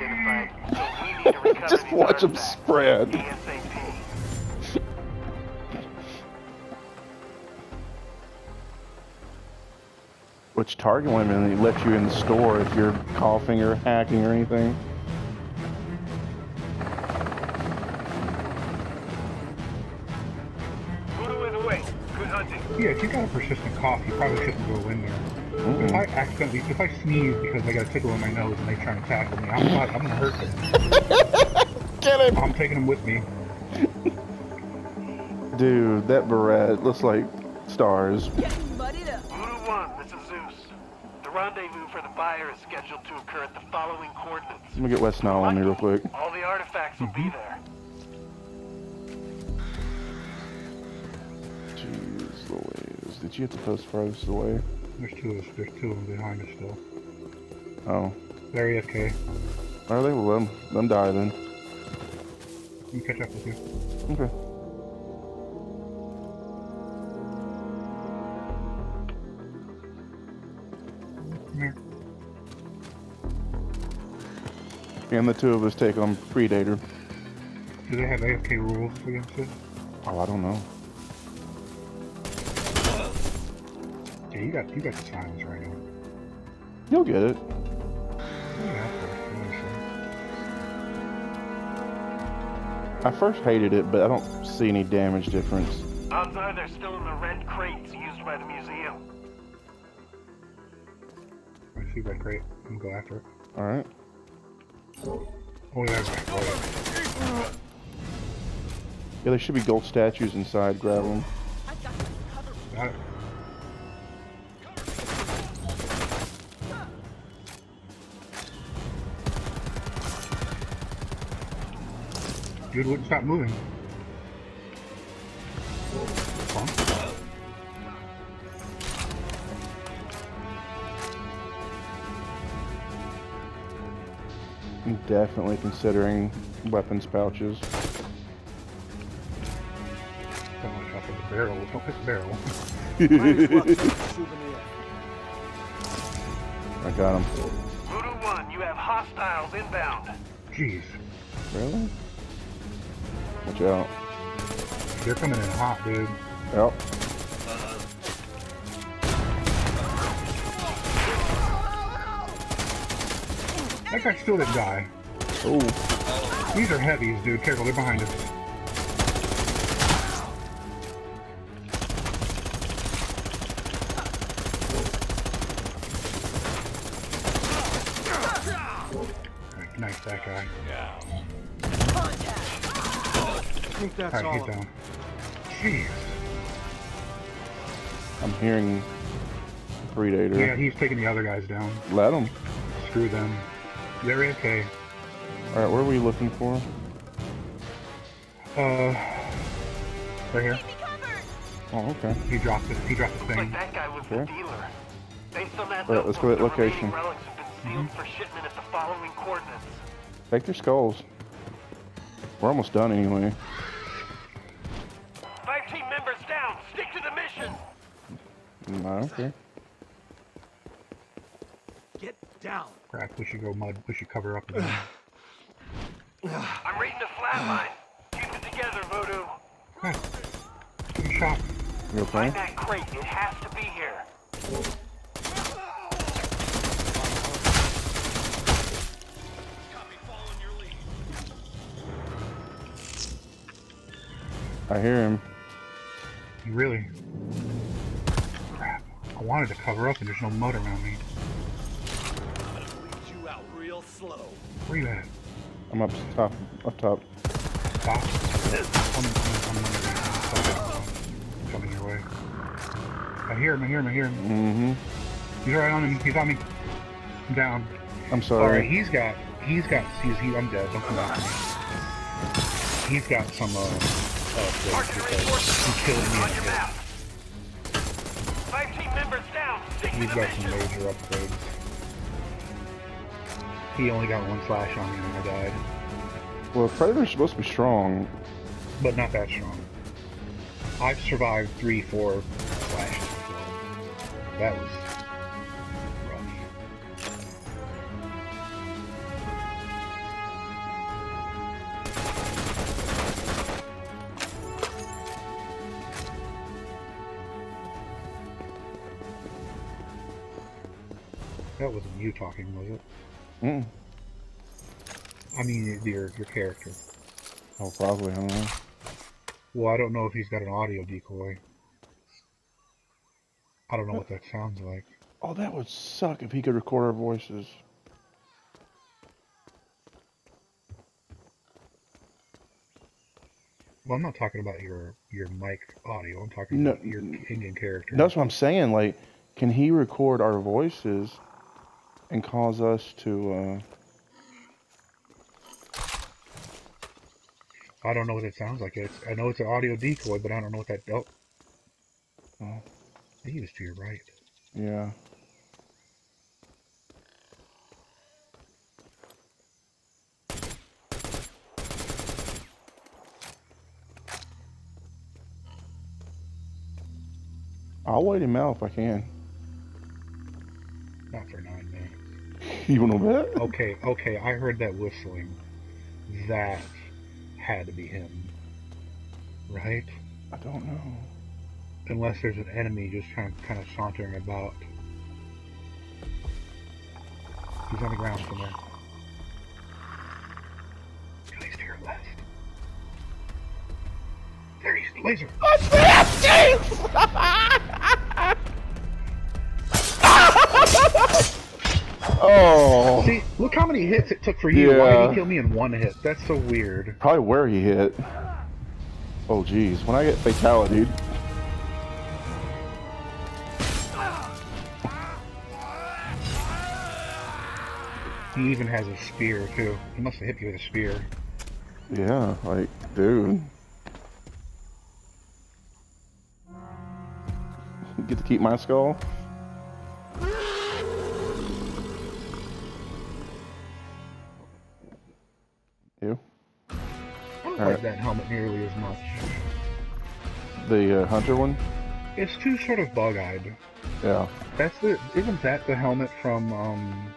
identified, so we need to recover Just watch watch 'em artifacts spread. ASAP. Which target limit let you in the store if you're coughing or hacking or anything. Voodoo is away. Good hunting. Yeah, if you got a persistent cough, you probably shouldn't go in there. If I accidentally, if I sneeze because I got a tickle in my nose and they try to tackle me, I'm not, I'm gonna hurt them. Get him! I'm taking them with me. Dude, that beret looks like stars. Getting muddied up. Voodoo 1, this is Zeus. The rendezvous for the buyer is scheduled to occur at the following coordinates. Let me get West Nile on me real quick. All the artifacts will be mm-hmm. there. Jeez Louise. Did you have to post farthest away? There's two of us. There's two of them behind us still. Oh. They're AFK. Are they? Well, let 'em- let 'em die then. Let me catch up with you. Okay. Come here. And the two of us take on Predator. Do they have AFK rules against it? Oh, I don't know. Yeah, you got you got the signs right now. You'll get it. Yeah, okay. Yeah, I first hated it, but I don't see any damage difference. Odds are they're still in the red crates used by the museum. I see red crate. I'm gonna go after it. Alright. Oh, yeah, right. Oh, Yeah, there should be gold statues inside. Grab them. Dude wouldn't stop moving. Huh? I'm definitely considering weapons pouches. Don't watch out for the barrel. Don't hit the barrel. I got him. Voodoo 1, you have hostiles inbound. Jeez. Really? Watch out. They're coming in hot, dude. Yep. That guy still didn't die. Oh, These are heavies, dude. Careful, they're behind us. Nice, that guy. Contact. I think that's Alright, all. he's of them. down. Jeez. I'm hearing Predator. Yeah, he's taking the other guys down. Let him. Screw them. They're okay. Alright, where were we looking for? Uh, right here. Keep me covered. Oh, okay. He dropped it. He dropped the Looks like thing. that guy was the dealer. Based on that Alright, let's go to that the location. remaining relics have been sealed for shipment at the following coordinates. Take their skulls. We're almost done anyway. Five team members down. Stick to the mission. Mm, no, okay. Get down. Crap, we should go mud. We should cover up. again. I'm reading the flatline. Keep it together, Voodoo. Crap. Getting shot. You okay? Find that crate. It has to be here. I hear him. You really? Crap. I wanted to cover up and there's no mud around me. You out real slow. Where you at? I'm up top. Up top. I'm, I'm under there. Coming your way. I hear him, I hear him, I hear him. Mm-hmm. He's right on me. He's on me. I'm down. I'm Alright, sorry. he's got, he's got, he's, he, I'm dead. Don't come back me. He's got some, uh, he killed me. on map. Five team members down. To got some major upgrades. He only got one flash on me and I died. Well, Predator's supposed to be strong. But not that strong. I've survived three, four flashes before. That was That wasn't you talking, was it? Mm. I mean, your your character. Oh, probably. I don't know. Well, I don't know if he's got an audio decoy. I don't know what that sounds like. Oh, that would suck if he could record our voices. Well, I'm not talking about your your mic audio. I'm talking No, about your Indian character. That's what I'm saying. Like, can he record our voices and cause us to? uh I don't know what it sounds like. It's, I know it's an audio decoy, but I don't know what that. Oh, Oh, he was to your right. yeah. I'll wait him out if I can. Not for nine minutes. You want to bet? Okay, okay. I heard that whistling. That had to be him, right? I don't know. Unless there's an enemy just kind of, kind of sauntering about. He's on the ground somewhere. He's to your left. There he's laser. Oh, Oh. See, look how many hits it took for you. Why did he kill me in one hit? That's so weird. probably where he hit. Oh, geez. When I get fatality, He even has a spear too. He must have hit you with a spear. yeah, like, dude. Get to keep my skull? Don't like Alright. that helmet nearly as much. The uh, hunter one? It's too sort of bug-eyed. Yeah. That's the isn't that the helmet from um